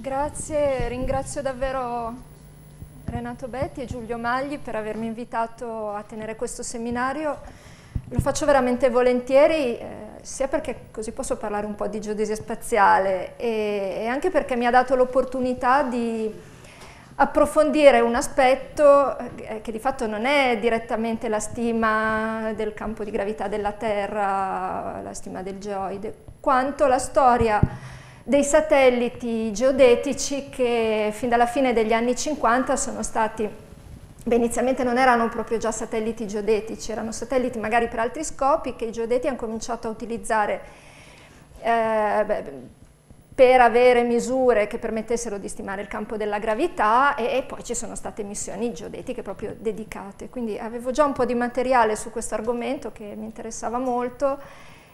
Grazie, ringrazio davvero Renato Betti e Giulio Magli per avermi invitato a tenere questo seminario. Lo faccio veramente volentieri, eh, sia perché così posso parlare un po' di geodesia spaziale e, e anche perché mi ha dato l'opportunità di approfondire un aspetto eh, che di fatto non è direttamente la stima del campo di gravità della Terra, la stima del geoide, quanto la storia dei satelliti geodetici che fin dalla fine degli anni 50 sono stati, beh, inizialmente non erano proprio già satelliti geodetici, erano satelliti magari per altri scopi che i geodeti hanno cominciato a utilizzare eh, beh, per avere misure che permettessero di stimare il campo della gravità e, e, poi ci sono state missioni geodetiche proprio dedicate. Quindi avevo già un po' di materiale su questo argomento che mi interessava molto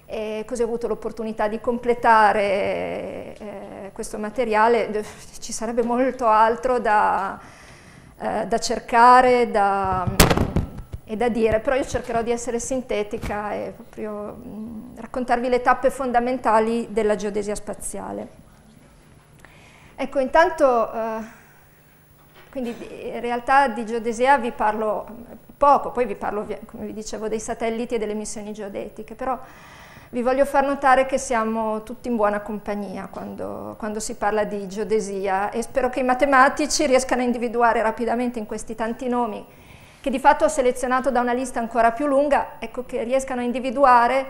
e così ho avuto l'opportunità di completare eh, questo materiale. Ci sarebbe molto altro da, eh, da cercare da, e da dire, però io cercherò di essere sintetica e proprio mh, raccontarvi le tappe fondamentali della geodesia spaziale. Ecco, intanto, eh, quindi in realtà di geodesia vi parlo poco, poi vi parlo, come vi dicevo, dei satelliti e delle missioni geodetiche, però vi voglio far notare che siamo tutti in buona compagnia quando, quando, si parla di geodesia e spero che i matematici riescano a individuare rapidamente in questi tanti nomi, che di fatto ho selezionato da una lista ancora più lunga, ecco che riescano a individuare,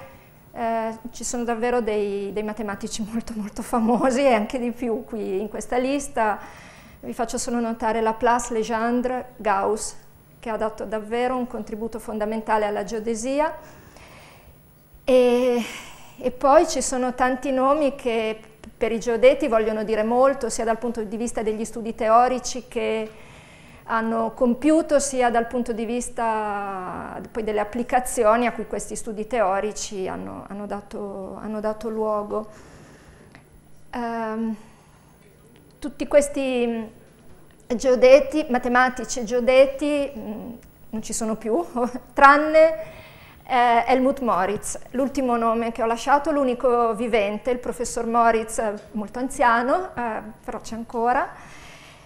eh, ci sono davvero dei, dei matematici molto molto famosi e anche di più qui in questa lista, vi faccio solo notare Laplace, Legendre, Gauss, che ha dato davvero un contributo fondamentale alla geodesia, e, e poi ci sono tanti nomi che per i geodeti vogliono dire molto, sia dal punto di vista degli studi teorici che hanno compiuto, sia dal punto di vista poi delle applicazioni a cui questi studi teorici hanno, hanno, dato, hanno dato, luogo. Um, tutti questi geodeti, matematici e geodeti, mh, non ci sono più, tranne eh, Helmut Moritz, l'ultimo nome che ho lasciato, l'unico vivente, il professor Moritz, molto anziano, eh, però c'è ancora.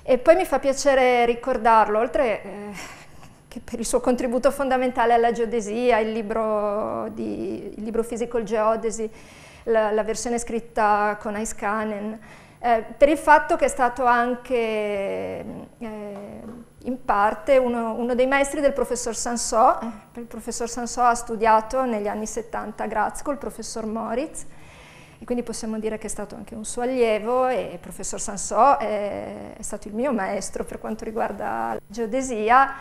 E poi mi fa piacere ricordarlo, oltre eh, che per il suo contributo fondamentale alla geodesia, il libro, di, il libro Physical Geodesy, la, la, versione scritta con Ice eh, per il fatto che è stato anche eh, in parte uno, uno, dei maestri del professor Sansò, eh, il professor Sansò ha studiato negli anni 70 a Graz con il professor Moritz e quindi possiamo dire che è stato anche un suo allievo e il professor Sansò è, è stato il mio maestro per quanto riguarda la geodesia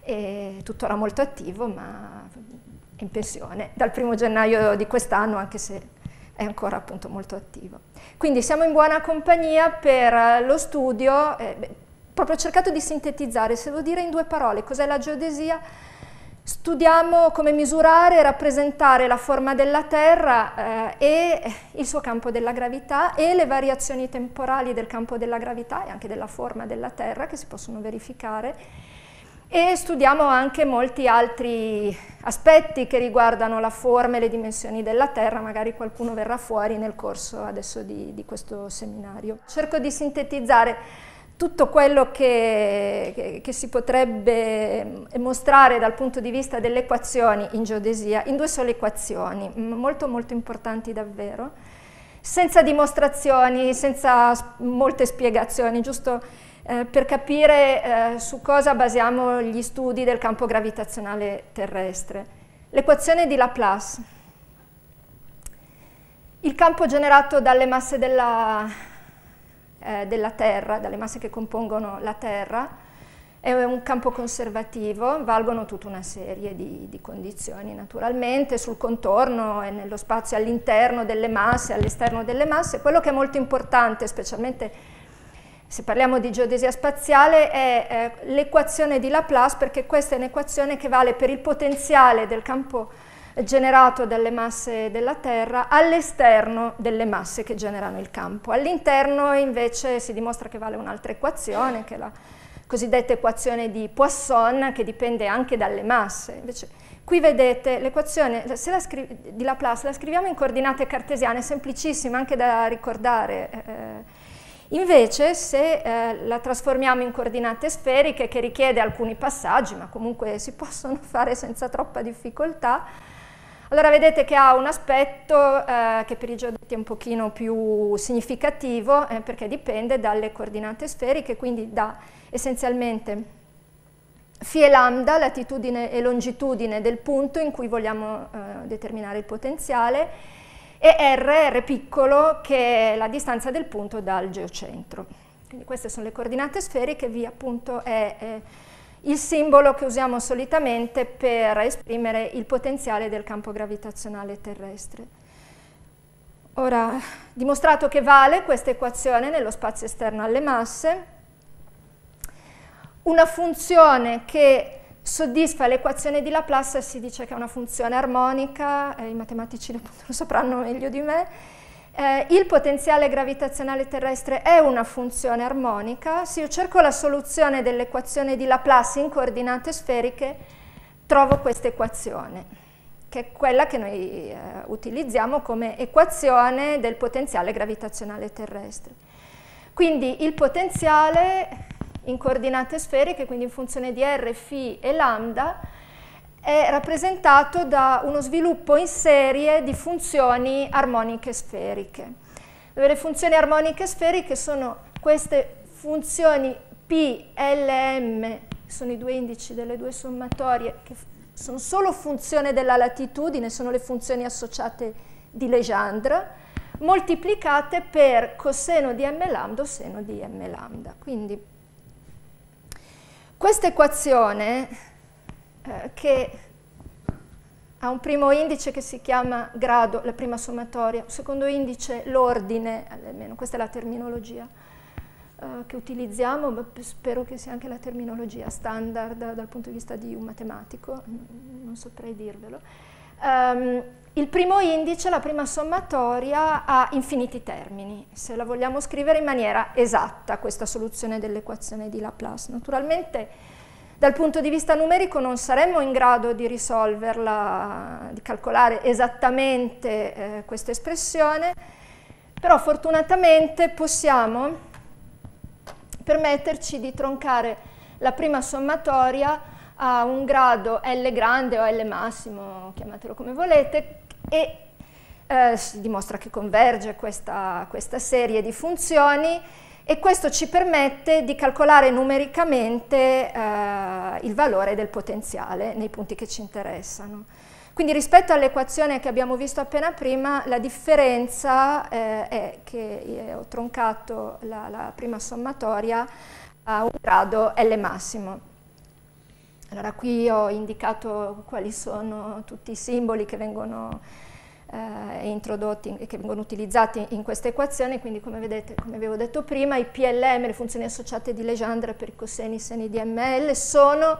e tuttora molto attivo ma in pensione dal primo gennaio di quest'anno anche se è ancora appunto molto attivo. Quindi siamo in buona compagnia per lo studio, eh, proprio cercato di sintetizzare, se devo dire in due parole cos'è la geodesia, studiamo come misurare e rappresentare la forma della Terra eh, e il suo campo della gravità e le variazioni temporali del campo della gravità e anche della forma della Terra che si possono verificare e studiamo anche molti altri aspetti che riguardano la forma e le dimensioni della Terra, magari qualcuno verrà fuori nel corso adesso di, di questo seminario. Cerco di sintetizzare tutto quello che, che, si potrebbe mostrare dal punto di vista delle equazioni in geodesia in due sole equazioni, molto molto importanti davvero, senza dimostrazioni, senza molte spiegazioni, giusto eh, per capire eh, su cosa basiamo gli studi del campo gravitazionale terrestre. L'equazione di Laplace. Il campo generato dalle masse della, eh, della Terra, dalle masse che compongono la Terra, è un campo conservativo, valgono tutta una serie di, di condizioni naturalmente sul contorno e nello spazio all'interno delle masse, all'esterno delle masse. Quello che è molto importante, specialmente se parliamo di geodesia spaziale, è eh, l'equazione di Laplace perché questa è un'equazione che vale per il potenziale del campo generato dalle masse della Terra all'esterno delle masse che generano il campo. All'interno invece si dimostra che vale un'altra equazione, che è la cosiddetta equazione di Poisson, che dipende anche dalle masse. Invece, qui vedete l'equazione di Laplace, la scriviamo in coordinate cartesiane, semplicissima anche da ricordare. Eh, Invece se eh, la trasformiamo in coordinate sferiche, che richiede alcuni passaggi, ma comunque si possono fare senza troppa difficoltà, allora vedete che ha un aspetto eh, che per i geodeti è un pochino più significativo eh, perché dipende dalle coordinate sferiche, quindi da essenzialmente φ e lambda, latitudine e longitudine del punto in cui vogliamo eh, determinare il potenziale, e r, r piccolo, che è la distanza del punto dal geocentro. Quindi queste sono le coordinate sferiche, V appunto è, è il simbolo che usiamo solitamente per esprimere il potenziale del campo gravitazionale terrestre. Ora, dimostrato che vale questa equazione nello spazio esterno alle masse, una funzione che soddisfa l'equazione di Laplace si dice che è una funzione armonica, eh, i matematici lo sapranno meglio di me, eh, il potenziale gravitazionale terrestre è una funzione armonica, se io cerco la soluzione dell'equazione di Laplace in coordinate sferiche, trovo questa equazione, che è quella che noi eh, utilizziamo come equazione del potenziale gravitazionale terrestre. Quindi il potenziale in coordinate sferiche, quindi in funzione di r, φ e lambda, è rappresentato da uno sviluppo in serie di funzioni armoniche sferiche. Dove le funzioni armoniche sferiche sono queste funzioni P, L, M, sono i due indici delle due sommatorie, che sono solo funzione della latitudine, sono le funzioni associate di Legendre, moltiplicate per coseno di m lambda o seno di m lambda. Quindi questa equazione eh, che ha un primo indice che si chiama grado, la prima sommatoria, un secondo indice l'ordine, almeno questa è la terminologia eh, che utilizziamo, ma spero che sia anche la terminologia standard dal punto di vista di un matematico, non saprei dirvelo. Um, il primo indice, la prima sommatoria, ha infiniti termini, se la vogliamo scrivere in maniera esatta, questa soluzione dell'equazione di Laplace. Naturalmente dal punto di vista numerico non saremmo in grado di risolverla, di calcolare esattamente eh, questa espressione, però fortunatamente possiamo permetterci di troncare la prima sommatoria a un grado L grande o L massimo, chiamatelo come volete, e eh, si dimostra che converge questa, questa serie di funzioni e questo ci permette di calcolare numericamente eh, il valore del potenziale nei punti che ci interessano. Quindi rispetto all'equazione che abbiamo visto appena prima, la differenza eh, è che ho troncato la, la, prima sommatoria a un grado L massimo. Allora qui ho indicato quali sono tutti i simboli che vengono eh, introdotti e che vengono utilizzati in questa equazione, quindi come vedete, come avevo detto prima, i PLM, le funzioni associate di Legendre per i coseni seni di ML, sono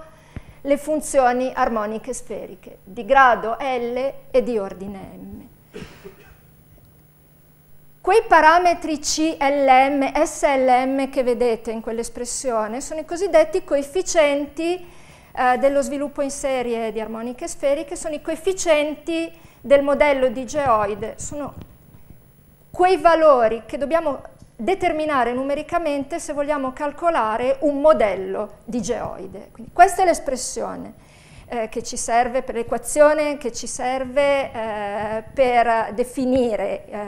le funzioni armoniche sferiche di grado L e di ordine M. Quei parametri CLM, SLM che vedete in quell'espressione sono i cosiddetti coefficienti eh, dello sviluppo in serie di armoniche sferiche, sono i coefficienti del modello di geoide sono quei valori che dobbiamo determinare numericamente se vogliamo calcolare un modello di geoide. Quindi questa è l'espressione eh, che ci serve per l'equazione che ci serve eh, per definire eh,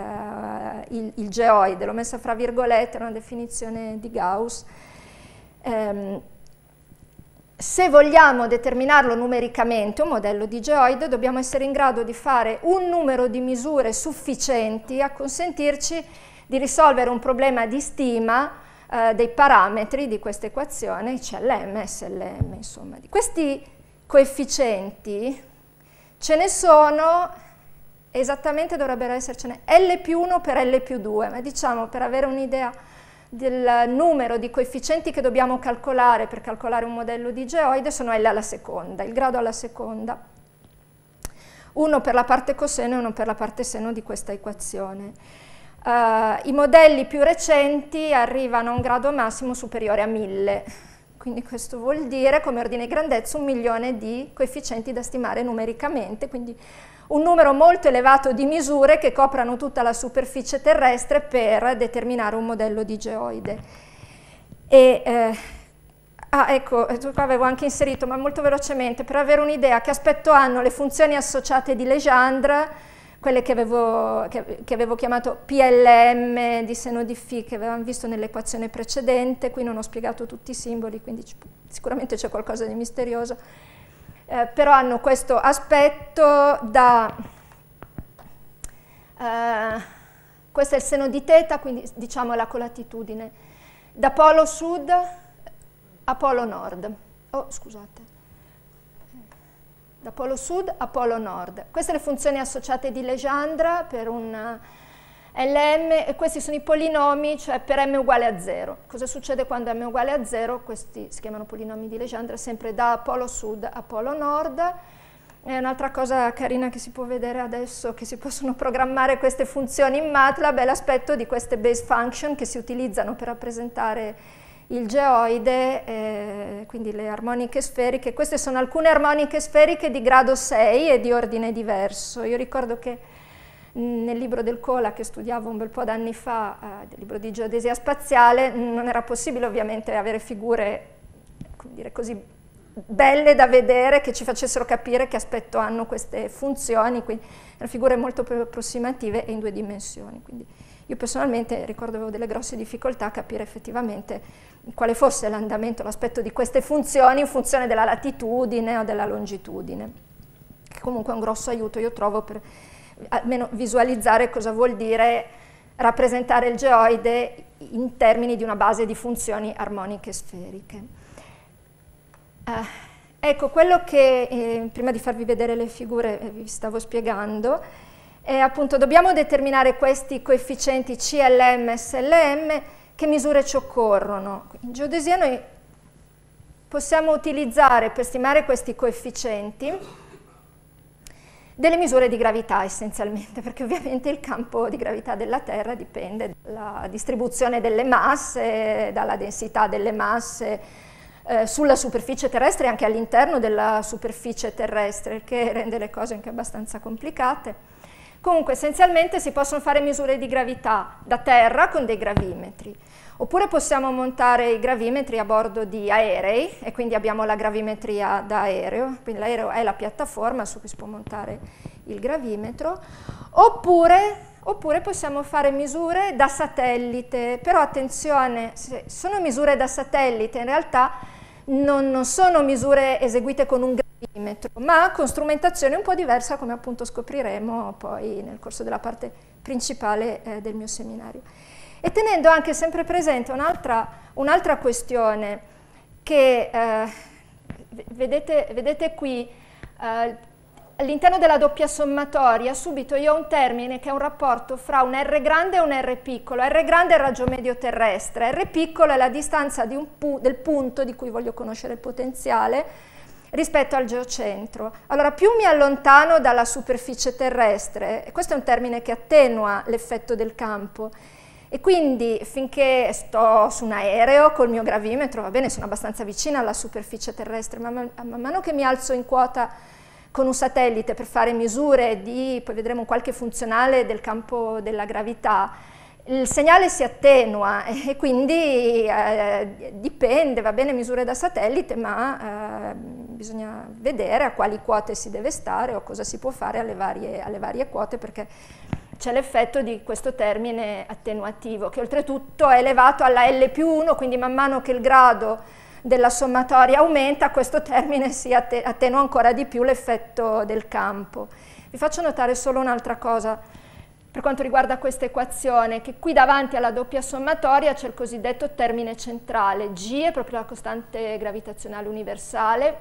il, il, geoide. L'ho messa fra virgolette, è una definizione di Gauss. Um, se vogliamo determinarlo numericamente, un modello di geoide, dobbiamo essere in grado di fare un numero di misure sufficienti a consentirci di risolvere un problema di stima eh, dei parametri di questa equazione, CLM, SLM, insomma. Questi coefficienti ce ne sono, esattamente dovrebbero essercene L più 1 per L più 2, ma diciamo per avere un'idea del numero di coefficienti che dobbiamo calcolare per calcolare un modello di geoide sono L alla seconda, il grado alla seconda. Uno per la parte coseno e uno per la parte seno di questa equazione. Uh, I modelli più recenti arrivano a un grado massimo superiore a 1000, quindi questo vuol dire come ordine di grandezza un milione di coefficienti da stimare numericamente, quindi un numero molto elevato di misure che coprano tutta la superficie terrestre per determinare un modello di geoide. E, eh, ah, ecco, qua avevo anche inserito, ma molto velocemente, per avere un'idea che aspetto hanno le funzioni associate di Legendre, quelle che avevo, che, che avevo, chiamato PLM di seno di φ che avevamo visto nell'equazione precedente, qui non ho spiegato tutti i simboli, quindi sicuramente c'è qualcosa di misterioso, eh, però hanno questo aspetto da, eh, questo è il seno di teta, quindi diciamo la colatitudine, da polo sud a polo nord. Oh, scusate da polo sud a polo nord. Queste le funzioni associate di Legendre per un eh, LM questi sono i polinomi, cioè per m uguale a 0. Cosa succede quando m uguale a 0? Questi si chiamano polinomi di Legendre, sempre da polo sud a polo nord. E un'altra cosa carina che si può vedere adesso, che si possono programmare queste funzioni in MATLAB, è l'aspetto di queste base function che si utilizzano per rappresentare il geoide, eh, quindi le armoniche sferiche. Queste sono alcune armoniche sferiche di grado 6 e di ordine diverso. Io ricordo che nel libro del Cola che studiavo un bel po' d'anni fa, eh, del libro di geodesia spaziale, non era possibile ovviamente avere figure dire, così belle da vedere che ci facessero capire che aspetto hanno queste funzioni, quindi erano figure molto più approssimative e in due dimensioni. Quindi io personalmente ricordo avevo delle grosse difficoltà a capire effettivamente quale fosse l'andamento, l'aspetto di queste funzioni in funzione della latitudine o della longitudine, che comunque è un grosso aiuto, io trovo, per almeno visualizzare cosa vuol dire rappresentare il geoide in termini di una base di funzioni armoniche sferiche. Eh, ecco, quello che eh, prima di farvi vedere le figure eh, vi stavo spiegando, è appunto dobbiamo determinare questi coefficienti CLM e SLM che misure ci occorrono? In geodesia noi possiamo utilizzare per stimare questi coefficienti delle misure di gravità essenzialmente, perché ovviamente il campo di gravità della Terra dipende dalla distribuzione delle masse, dalla densità delle masse eh, sulla superficie terrestre e anche all'interno della superficie terrestre, che rende le cose anche abbastanza complicate. Comunque essenzialmente si possono fare misure di gravità da terra con dei gravimetri, oppure possiamo montare i gravimetri a bordo di aerei e quindi abbiamo la gravimetria da aereo, quindi l'aereo è la piattaforma su cui si può montare il gravimetro, oppure, oppure possiamo fare misure da satellite, però attenzione, sono misure da satellite in realtà non, non sono misure eseguite con un gravimetro, ma con strumentazione un po' diversa come appunto scopriremo poi nel corso della parte principale eh, del mio seminario. E tenendo anche sempre presente un'altra, un questione che eh, vedete, vedete, qui, eh, all'interno della doppia sommatoria subito io ho un termine che è un rapporto fra un R grande e un R piccolo. R grande è il raggio medio terrestre, R piccolo è la distanza pu del punto di cui voglio conoscere il potenziale rispetto al geocentro. Allora più mi allontano dalla superficie terrestre, questo è un termine che attenua l'effetto del campo, e quindi finché sto su un aereo col mio gravimetro, va bene, sono abbastanza vicina alla superficie terrestre, ma man, man mano che mi alzo in quota con un satellite per fare misure di, poi vedremo qualche funzionale del campo della gravità, il segnale si attenua e quindi eh, dipende, va bene misure da satellite, ma eh, bisogna vedere a quali quote si deve stare o cosa si può fare alle varie, alle varie quote perché c'è l'effetto di questo termine attenuativo che oltretutto è elevato alla L più 1, quindi man mano che il grado della sommatoria aumenta, questo termine si attenua ancora di più l'effetto del campo. Vi faccio notare solo un'altra cosa per quanto riguarda questa equazione, che qui davanti alla doppia sommatoria c'è il cosiddetto termine centrale, G è proprio la costante gravitazionale universale,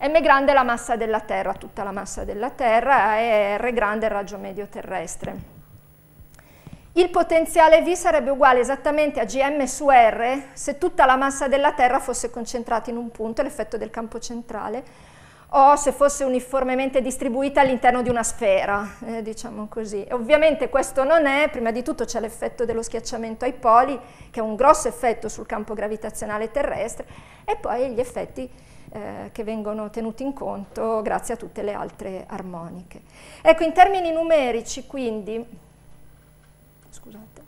m grande è la massa della Terra, tutta la massa della Terra, e r grande è il raggio medio terrestre. Il potenziale V sarebbe uguale esattamente a Gm su R se tutta la massa della Terra fosse concentrata in un punto, l'effetto del campo centrale, o se fosse uniformemente distribuita all'interno di una sfera, eh, diciamo così. E ovviamente questo non è, prima di tutto c'è l'effetto dello schiacciamento ai poli, che è un grosso effetto sul campo gravitazionale terrestre, e poi gli effetti eh, che vengono tenuti in conto grazie a tutte le altre armoniche. Ecco, in termini numerici, quindi, scusate,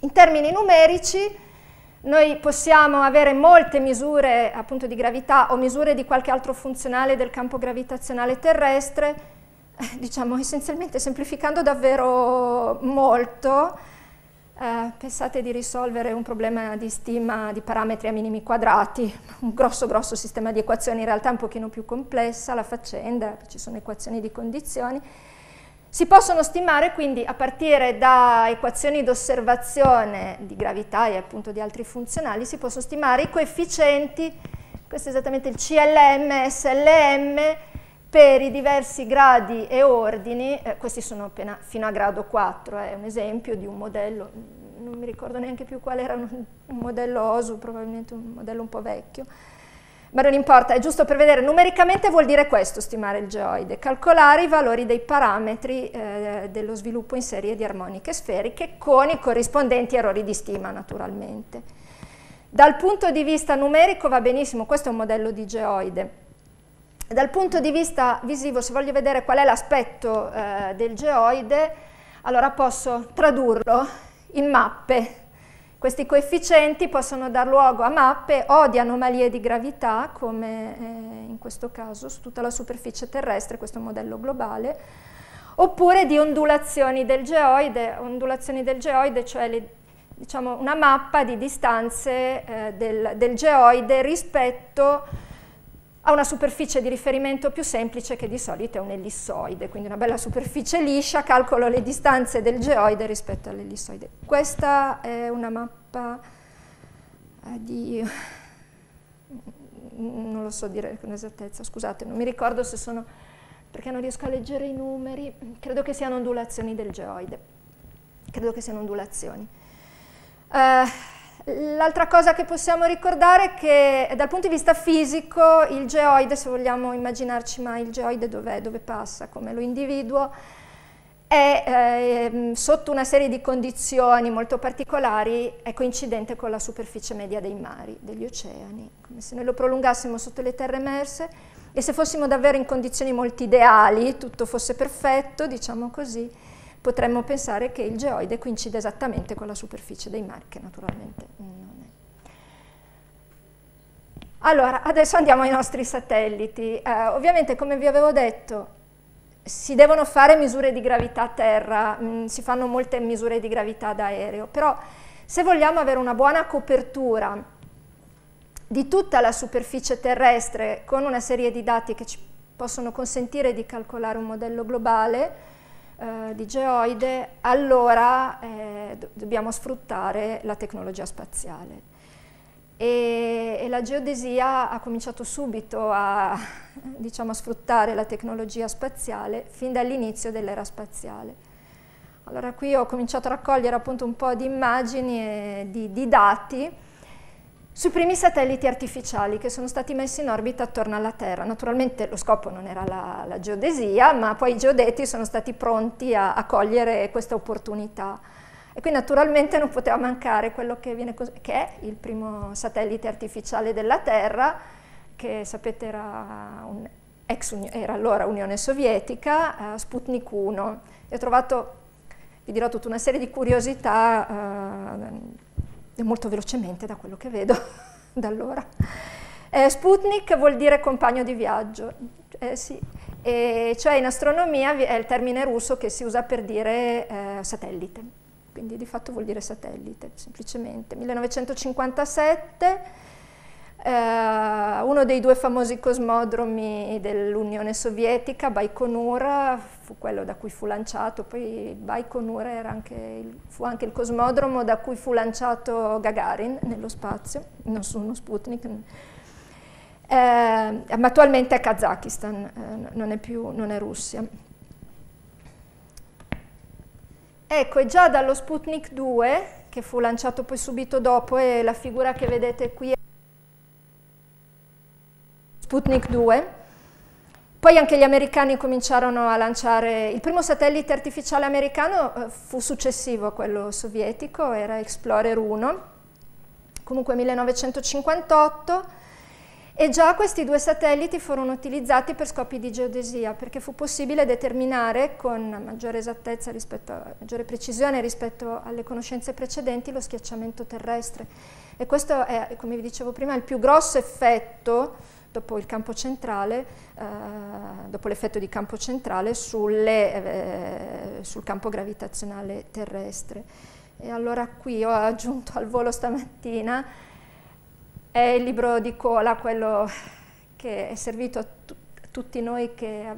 in termini numerici noi possiamo avere molte misure appunto di gravità o misure di qualche altro funzionale del campo gravitazionale terrestre, diciamo essenzialmente semplificando davvero molto, eh, pensate di risolvere un problema di stima di parametri a minimi quadrati, un grosso grosso sistema di equazioni in realtà un pochino più complessa la faccenda, ci sono equazioni di condizioni, si possono stimare quindi a partire da equazioni d'osservazione di gravità e appunto di altri funzionali, si possono stimare i coefficienti, questo è esattamente il CLM, SLM, per i diversi gradi e ordini, eh, questi sono appena fino a grado 4, è un esempio di un modello, non mi ricordo neanche più qual era un, un modello OSU, probabilmente un modello un po' vecchio, ma non importa, è giusto per vedere, numericamente vuol dire questo, stimare il geoide, calcolare i valori dei parametri eh, dello sviluppo in serie di armoniche sferiche con i corrispondenti errori di stima naturalmente. Dal punto di vista numerico va benissimo, questo è un modello di geoide. Dal punto di vista visivo, se voglio vedere qual è l'aspetto eh, del geoide, allora posso tradurlo in mappe questi coefficienti possono dar luogo a mappe o di anomalie di gravità, come eh, in questo caso su tutta la superficie terrestre, questo modello globale, oppure di ondulazioni del geoide, ondulazioni del geoide, cioè le, diciamo, una mappa di distanze eh, del, del geoide rispetto ha una superficie di riferimento più semplice che di solito è un ellissoide, quindi una bella superficie liscia, calcolo le distanze del geoide rispetto all'ellissoide. Questa è una mappa eh, di... non lo so dire con esattezza, scusate, non mi ricordo se sono... perché non riesco a leggere i numeri, credo che siano ondulazioni del geoide, credo che siano ondulazioni. Eh, L'altra cosa che possiamo ricordare è che dal punto di vista fisico il geoide, se vogliamo immaginarci mai il geoide dov'è, dove passa, come lo individuo, è eh, sotto una serie di condizioni molto particolari, è coincidente con la superficie media dei mari, degli oceani, come se noi lo prolungassimo sotto le terre emerse e se fossimo davvero in condizioni molto ideali, tutto fosse perfetto, diciamo così, potremmo pensare che il geoide coincide esattamente con la superficie dei mari, che naturalmente non è. Allora, adesso andiamo ai nostri satelliti. Eh, ovviamente, come vi avevo detto, si devono fare misure di gravità a terra, mh, mm, si fanno molte misure di gravità da aereo, però se vogliamo avere una buona copertura di tutta la superficie terrestre con una serie di dati che ci possono consentire di calcolare un modello globale, eh, di geoide, allora eh, do dobbiamo sfruttare la tecnologia spaziale. E, e, la geodesia ha cominciato subito a, diciamo, a sfruttare la tecnologia spaziale fin dall'inizio dell'era spaziale. Allora qui ho cominciato a raccogliere appunto un po' di immagini e di, di dati sui primi satelliti artificiali che sono stati messi in orbita attorno alla Terra. Naturalmente lo scopo non era la, la geodesia, ma poi i geodeti sono stati pronti a, a, cogliere questa opportunità. E qui naturalmente non poteva mancare quello che, viene, che è il primo satellite artificiale della Terra, che sapete era, un, era allora Unione Sovietica, uh, Sputnik 1. E ho trovato, vi dirò tutta una serie di curiosità uh, molto velocemente da quello che vedo da allora. Eh, Sputnik vuol dire compagno di viaggio, eh, sì. e cioè in astronomia è il termine russo che si usa per dire eh, satellite, quindi di fatto vuol dire satellite, semplicemente. 1957 Uh, uno dei due famosi cosmodromi dell'Unione Sovietica, Baikonur, fu quello da cui fu lanciato, poi Baikonur anche il, fu anche il cosmodromo da cui fu lanciato Gagarin nello spazio, non su uno Sputnik, eh, ma attualmente è Kazakistan, eh, non, è più, non è Russia. Ecco, e già dallo Sputnik 2, che fu lanciato poi subito dopo, e la figura che vedete qui Sputnik 2. Poi anche gli americani cominciarono a lanciare, il primo satellite artificiale americano eh, fu successivo a quello sovietico, era Explorer 1, comunque 1958, e già questi due satelliti furono utilizzati per scopi di geodesia perché fu possibile determinare con maggiore esattezza, rispetto maggiore precisione rispetto alle conoscenze precedenti lo schiacciamento terrestre e questo è, come vi dicevo prima, il più grosso effetto dopo centrale, eh, dopo l'effetto di campo centrale sulle, eh, sul campo gravitazionale terrestre. E allora qui ho aggiunto al volo stamattina è il libro di Cola, quello che è servito a, tu a tutti noi che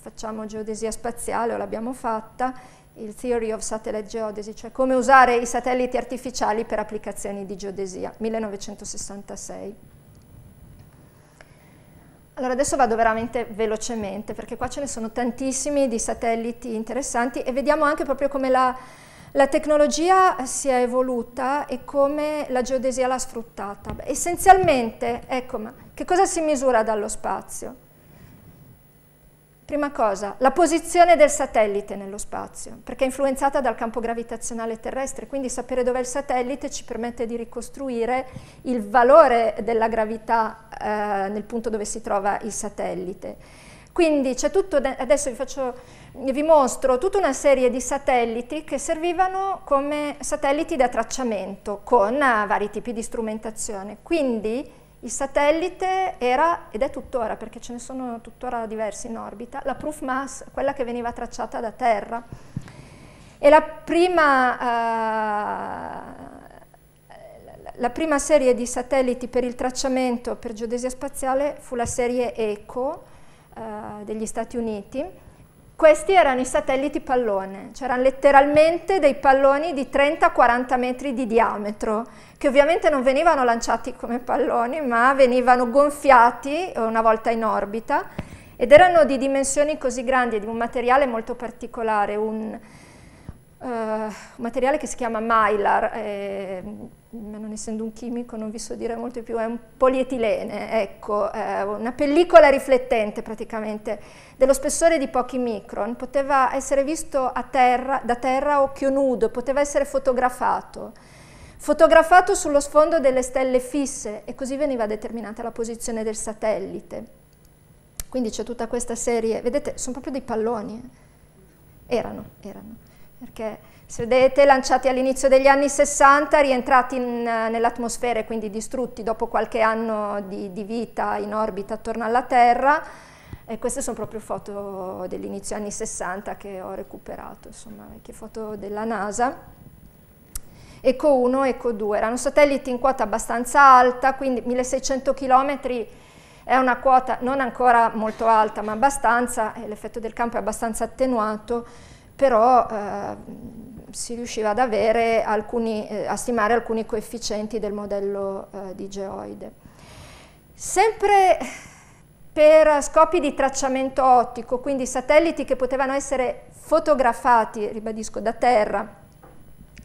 facciamo geodesia spaziale o l'abbiamo fatta, il Theory of Satellite Geodesy, cioè come usare i satelliti artificiali per applicazioni di geodesia, 1966. Allora adesso vado veramente velocemente perché qua ce ne sono tantissimi di satelliti interessanti e vediamo anche proprio come la, la tecnologia si è evoluta e come la geodesia l'ha sfruttata. Essenzialmente, ecco, ma che cosa si misura dallo spazio? Prima cosa, la posizione del satellite nello spazio, perché è influenzata dal campo gravitazionale terrestre, quindi sapere dov'è il satellite ci permette di ricostruire il valore della gravità eh, nel punto dove si trova il satellite. Quindi c'è tutto, adesso vi, faccio, vi mostro tutta una serie di satelliti che servivano come satelliti da tracciamento con uh, vari tipi di strumentazione. Quindi il satellite era, ed è tuttora, perché ce ne sono tuttora diversi in orbita, la proof mass, quella che veniva tracciata da terra. E la prima, uh, la prima serie di satelliti per il tracciamento per geodesia spaziale fu la serie ECO uh, degli Stati Uniti, questi erano i satelliti pallone, c'erano letteralmente dei palloni di 30-40 metri di diametro, che ovviamente non venivano lanciati come palloni, ma venivano gonfiati una volta in orbita ed erano di dimensioni così grandi di un materiale molto particolare, un, uh, un materiale che si chiama mylar, eh, non essendo un chimico non vi so dire molto più, è un polietilene, ecco, una pellicola riflettente praticamente, dello spessore di pochi micron, poteva essere visto terra, da terra a occhio nudo, poteva essere fotografato, fotografato sullo sfondo delle stelle fisse e così veniva determinata la posizione del satellite. Quindi c'è tutta questa serie, vedete, sono proprio dei palloni, eh. erano, erano perché se vedete lanciati all'inizio degli anni 60, rientrati nell'atmosfera e quindi distrutti dopo qualche anno di, di, vita in orbita attorno alla Terra, e queste sono proprio foto dell'inizio anni 60 che ho recuperato, insomma, vecchie foto della NASA. Eco 1 Eco 2 erano satelliti in quota abbastanza alta, quindi 1600 km è una quota non ancora molto alta, ma abbastanza, l'effetto del campo è abbastanza attenuato, però eh, si riusciva ad avere alcuni, eh, a stimare alcuni coefficienti del modello eh, di geoide. Sempre per scopi di tracciamento ottico, quindi satelliti che potevano essere fotografati, ribadisco, da terra,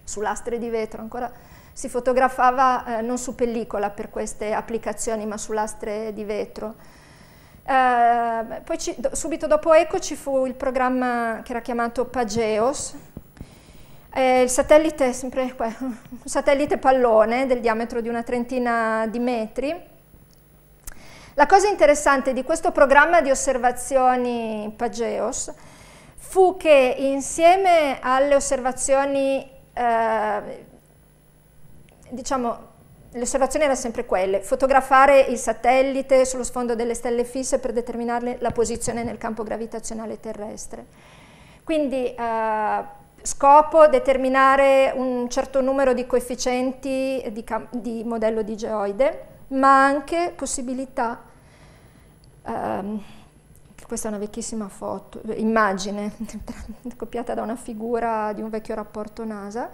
su lastre di vetro, ancora si fotografava eh, non su pellicola per queste applicazioni, ma su lastre di vetro, Uh, poi ci, do, subito dopo ECO ci fu il programma che era chiamato Pageos, eh, il satellite sempre un satellite pallone del diametro di una trentina di metri. La cosa interessante di questo programma di osservazioni Pageos fu che insieme alle osservazioni eh, diciamo le osservazioni erano sempre quelle, fotografare il satellite sullo sfondo delle stelle fisse per determinare la posizione nel campo gravitazionale terrestre. Quindi eh, scopo determinare un certo numero di coefficienti di, di modello di geoide, ma anche possibilità, ehm, questa è una vecchissima foto, immagine copiata da una figura di un vecchio rapporto NASA,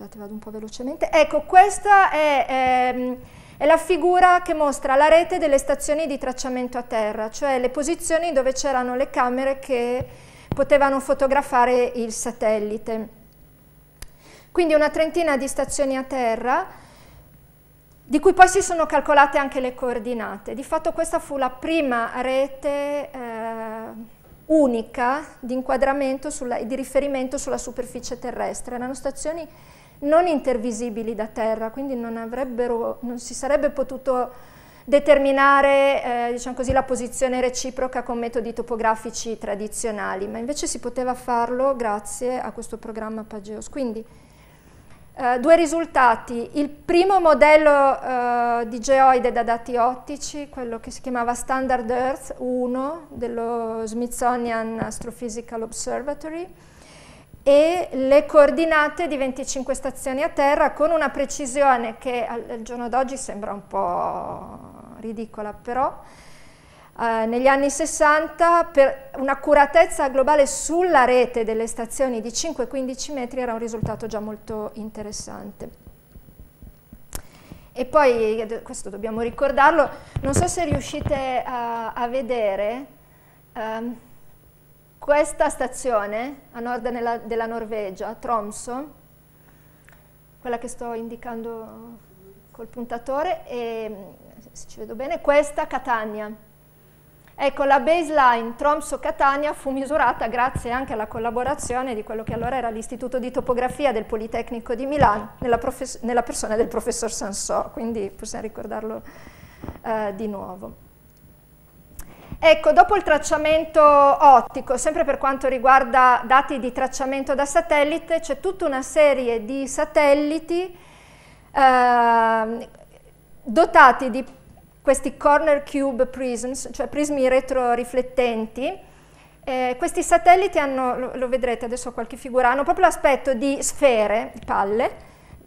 Scusate, vado un po' velocemente. Ecco, questa è, ehm, è, la figura che mostra la rete delle stazioni di tracciamento a terra, cioè le posizioni dove c'erano le camere che potevano fotografare il satellite. Quindi una trentina di stazioni a terra, di cui poi si sono calcolate anche le coordinate. Di fatto questa fu la prima rete eh, unica di inquadramento e di riferimento sulla superficie terrestre. Erano stazioni non intervisibili da terra, quindi non, non si sarebbe potuto determinare eh, diciamo così, la posizione reciproca con metodi topografici tradizionali, ma invece si poteva farlo grazie a questo programma Pageos. Quindi eh, due risultati, il primo modello eh, di geoide da dati ottici, quello che si chiamava Standard Earth 1 dello Smithsonian Astrophysical Observatory, e le coordinate di 25 stazioni a terra con una precisione che al, al giorno d'oggi sembra un po' ridicola, però eh, negli anni 60 per un'accuratezza globale sulla rete delle stazioni di 5-15 metri era un risultato già molto interessante. E poi, questo dobbiamo ricordarlo, non so se riuscite a, a vedere um, questa stazione a nord nella, della Norvegia, Tromso, quella che sto indicando col puntatore, e se ci vedo bene, questa Catania. Ecco, la baseline Tromso-Catania fu misurata grazie anche alla collaborazione di quello che allora era l'Istituto di Topografia del Politecnico di Milano, nella, nella persona del professor Sansò, quindi possiamo ricordarlo eh, di nuovo. Ecco, dopo il tracciamento ottico, sempre per quanto riguarda dati di tracciamento da satellite, c'è tutta una serie di satelliti eh, dotati di questi corner cube prisms, cioè prismi retroriflettenti. Eh, questi satelliti hanno, lo, lo, vedrete adesso qualche figura, hanno proprio l'aspetto di sfere, di palle,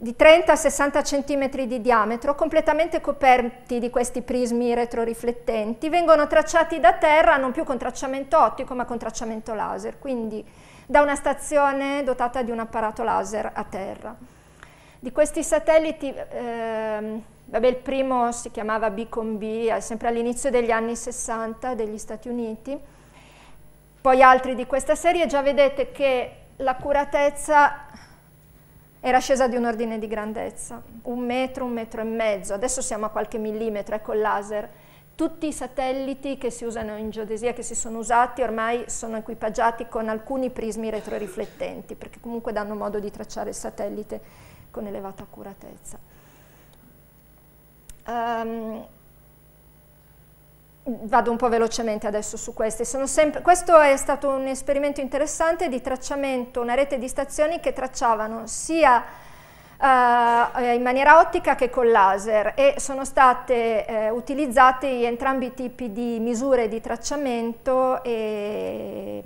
di 30-60 cm di diametro, completamente coperti di questi prismi retroriflettenti, vengono tracciati da terra non più con tracciamento ottico ma con tracciamento laser, quindi da una stazione dotata di un apparato laser a terra. Di questi satelliti ehm, Vabbè, il primo si chiamava Beacon B, sempre all'inizio degli anni 60 degli Stati Uniti. Poi altri di questa serie, già vedete che l'accuratezza era scesa di un ordine di grandezza, un metro, un metro e mezzo, adesso siamo a qualche millimetro, ecco il laser. Tutti i satelliti che si usano in geodesia, che si sono usati, ormai sono equipaggiati con alcuni prismi retroriflettenti, perché comunque danno modo di tracciare il satellite con elevata accuratezza. Um, vado un po' velocemente adesso su questi. Questo è stato un esperimento interessante di tracciamento, una rete di stazioni che tracciavano sia uh, in maniera ottica che con laser e sono state uh, utilizzati entrambi i tipi di misure di tracciamento e,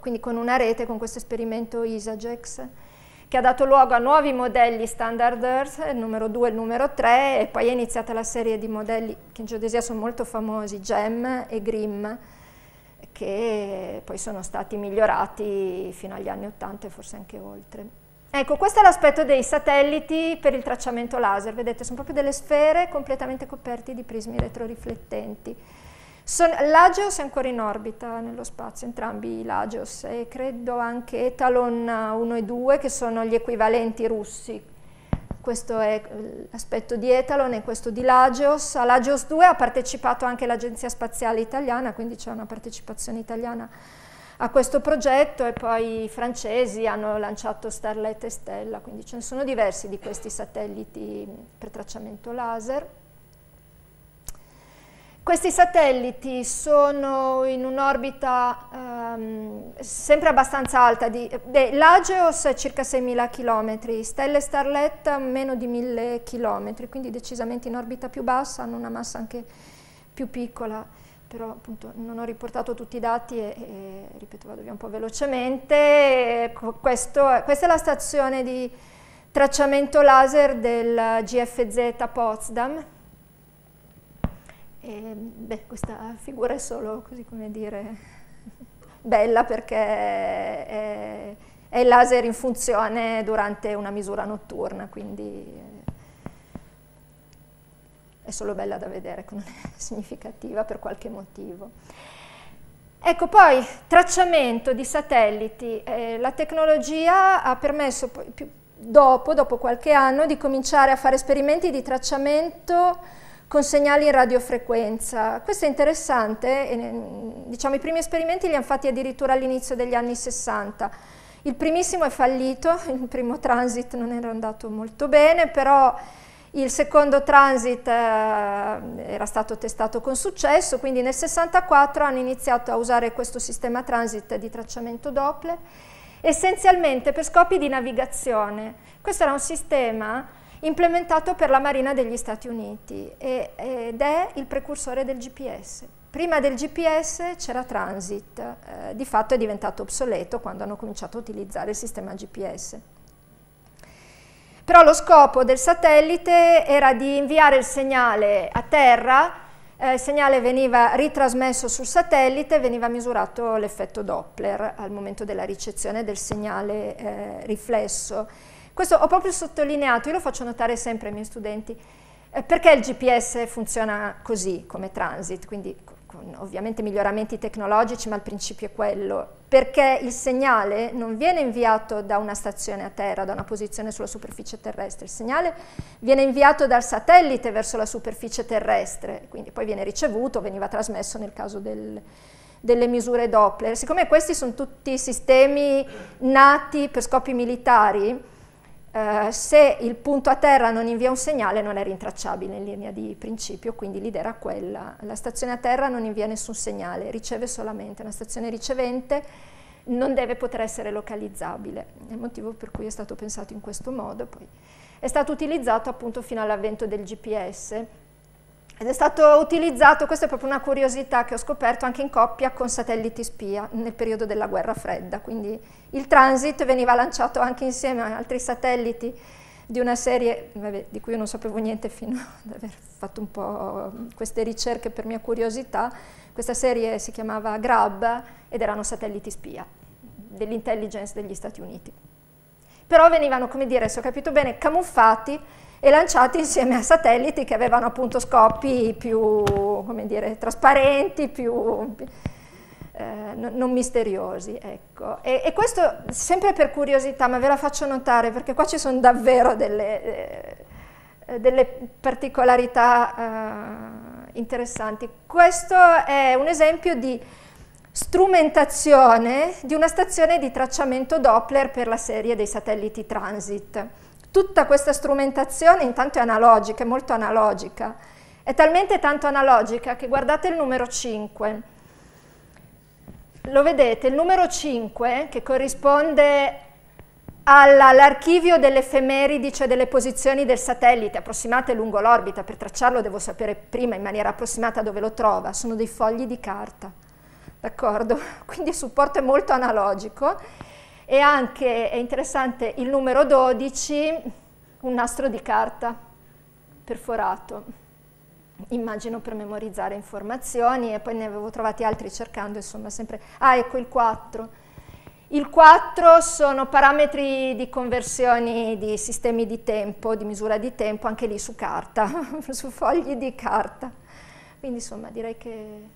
quindi con una rete, con questo esperimento ISAGEX che ha dato luogo a nuovi modelli standard Earth, il numero 2 e il numero 3, e poi è iniziata la serie di modelli che in geodesia sono molto famosi, GEM e GRIM, che poi sono stati migliorati fino agli anni 80 e forse anche oltre. Ecco, questo è l'aspetto dei satelliti per il tracciamento laser, vedete, sono proprio delle sfere completamente coperte di prismi retroriflettenti. L'Ageos è ancora in orbita nello spazio, entrambi i Lageos e credo anche Etalon 1 e 2 che sono gli equivalenti russi. Questo è l'aspetto di Etalon e questo di Lageos. All'Ageos 2 ha partecipato anche l'Agenzia Spaziale Italiana, quindi c'è una partecipazione italiana a questo progetto e poi i francesi hanno lanciato Starlet e Stella, quindi ce ne sono diversi di questi satelliti per tracciamento laser. Questi satelliti sono in un'orbita um, sempre abbastanza alta, l'Ageos è circa 6.000 km, Stelle Starlet meno di 1.000 km, quindi decisamente in orbita più bassa, hanno una massa anche più piccola, però appunto non ho riportato tutti i dati e, e ripeto vado via un po' velocemente. Questo, questa è la stazione di tracciamento laser del GFZ Potsdam, e, beh, questa figura è solo, così come dire, bella perché è, è, il laser in funzione durante una misura notturna, quindi è solo bella da vedere, non è significativa per qualche motivo. Ecco poi, tracciamento di satelliti. Eh, la tecnologia ha permesso poi, più, dopo, dopo qualche anno, di cominciare a fare esperimenti di tracciamento con segnali in radiofrequenza. Questo è interessante, e, diciamo, i primi esperimenti li hanno fatti addirittura all'inizio degli anni 60. Il primissimo è fallito, il primo transit non era andato molto bene, però il secondo transit eh, era stato testato con successo, quindi nel 64 hanno iniziato a usare questo sistema transit di tracciamento Doppler, essenzialmente per scopi di navigazione. Questo era un sistema implementato per la Marina degli Stati Uniti ed è il precursore del GPS. Prima del GPS c'era Transit, eh, di fatto è diventato obsoleto quando hanno cominciato a utilizzare il sistema GPS. Però lo scopo del satellite era di inviare il segnale a terra, eh, il segnale veniva ritrasmesso sul satellite e veniva misurato l'effetto Doppler al momento della ricezione del segnale eh, riflesso. Questo ho proprio sottolineato, io lo faccio notare sempre ai miei studenti, eh, perché il GPS funziona così come transit, quindi con ovviamente miglioramenti tecnologici, ma il principio è quello, perché il segnale non viene inviato da una stazione a terra, da una posizione sulla superficie terrestre, il segnale viene inviato dal satellite verso la superficie terrestre, quindi poi viene ricevuto, veniva trasmesso nel caso del, delle misure Doppler. Siccome questi sono tutti sistemi nati per scopi militari, Uh, se il punto a terra non invia un segnale non è rintracciabile in linea di principio, quindi l'idea era quella. La stazione a terra non invia nessun segnale, riceve solamente una stazione ricevente, non deve poter essere localizzabile. È il motivo per cui è stato pensato in questo modo. Poi è stato utilizzato appunto fino all'avvento del GPS ed è stato utilizzato, questa è proprio una curiosità che ho scoperto, anche in coppia con satelliti spia nel periodo della guerra fredda, quindi il transit veniva lanciato anche insieme a altri satelliti di una serie vabbè, di cui io non sapevo niente fino ad aver fatto un po' queste ricerche per mia curiosità. Questa serie si chiamava GRAB ed erano satelliti spia dell'intelligence degli Stati Uniti. Però venivano, come dire, se ho capito bene, camuffati e lanciati insieme a satelliti che avevano appunto scopi più dire, trasparenti, più, eh, non misteriosi. Ecco. E, e, questo sempre per curiosità, ma ve la faccio notare perché qua ci sono davvero delle, eh, delle particolarità eh, interessanti. Questo è un esempio di strumentazione di una stazione di tracciamento Doppler per la serie dei satelliti Transit. Tutta questa strumentazione intanto è analogica, è molto analogica, è talmente tanto analogica che guardate il numero 5. Lo vedete, il numero 5 che corrisponde all'archivio delle effemeridi, cioè delle posizioni del satellite approssimate lungo l'orbita, per tracciarlo devo sapere prima in maniera approssimata dove lo trova, sono dei fogli di carta, d'accordo? Quindi il supporto è molto analogico e anche è interessante il numero 12, un nastro di carta perforato, immagino per memorizzare informazioni e poi ne avevo trovati altri cercando, insomma sempre, ah ecco il 4. Il 4 sono parametri di conversioni di sistemi di tempo, di misura di tempo, anche lì su carta, su fogli di carta. Quindi insomma direi che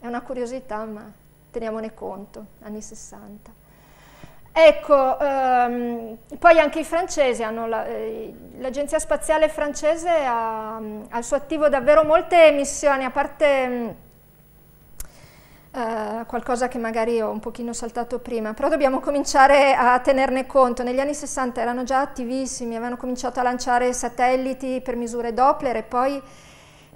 è una curiosità, ma teniamone conto, anni 60. Ecco, ehm, poi anche i francesi hanno, la, eh, l'agenzia spaziale francese ha al suo attivo davvero molte missioni, a parte mm, eh, qualcosa che magari ho un pochino saltato prima, però dobbiamo cominciare a tenerne conto. Negli anni 60 erano già attivissimi, avevano cominciato a lanciare satelliti per misure Doppler e poi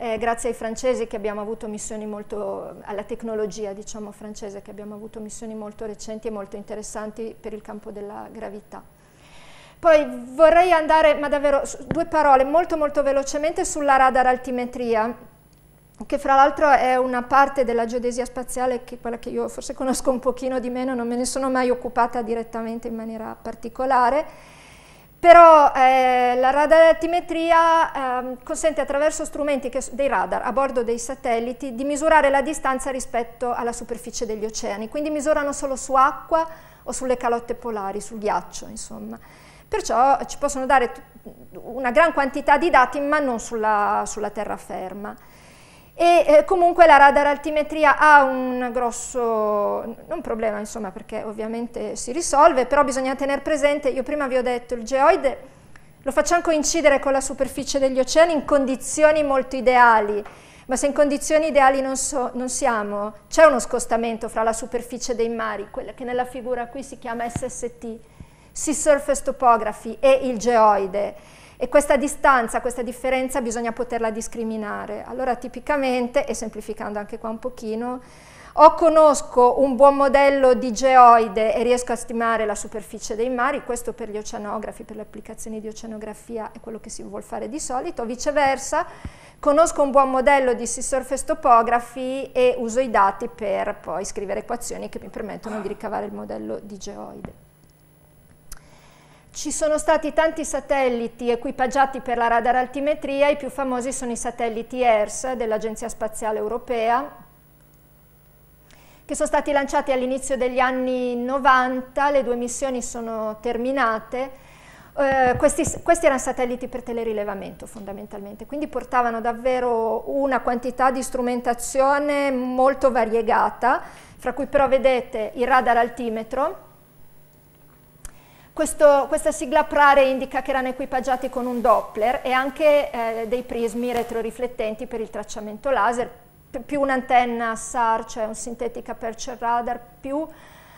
eh, grazie ai francesi che abbiamo avuto missioni molto, alla tecnologia diciamo francese che abbiamo avuto missioni molto recenti e molto interessanti per il campo della gravità. Poi vorrei andare, ma davvero, due parole molto molto velocemente sulla radar altimetria, che fra l'altro è una parte della geodesia spaziale, che quella che io forse conosco un pochino di meno, non me ne sono mai occupata direttamente in maniera particolare, però eh, la radarattimetria eh, consente attraverso strumenti dei radar a bordo dei satelliti di misurare la distanza rispetto alla superficie degli oceani, quindi misurano solo su acqua o sulle calotte polari, sul ghiaccio insomma. Perciò ci possono dare una gran quantità di dati ma non sulla, sulla terraferma e eh, comunque la radar altimetria ha un grosso, non problema insomma perché ovviamente si risolve, però bisogna tenere presente, io prima vi ho detto il geoide lo facciamo coincidere con la superficie degli oceani in condizioni molto ideali, ma se in condizioni ideali non, so, non siamo, c'è uno scostamento fra la superficie dei mari, quella che nella figura qui si chiama SST, Sea Surface Topography, e il geoide e questa distanza, questa differenza bisogna poterla discriminare. Allora tipicamente, e semplificando anche qua un pochino, o conosco un buon modello di geoide e riesco a stimare la superficie dei mari, questo per gli oceanografi, per le applicazioni di oceanografia è quello che si vuole fare di solito, viceversa, conosco un buon modello di sea surface topography e uso i dati per poi scrivere equazioni che mi permettono di ricavare il modello di geoide. Ci sono stati tanti satelliti equipaggiati per la radar altimetria, i più famosi sono i satelliti ERS dell'Agenzia Spaziale Europea, che sono stati lanciati all'inizio degli anni 90, le due missioni sono terminate. Eh, questi, questi, erano satelliti per telerilevamento fondamentalmente, quindi portavano davvero una quantità di strumentazione molto variegata, fra cui però vedete il radar altimetro. Questo, questa sigla PRARE indica che erano equipaggiati con un Doppler e anche eh, dei prismi retroriflettenti per il tracciamento laser, più un'antenna SAR, cioè un Synthetic Aperture Radar, più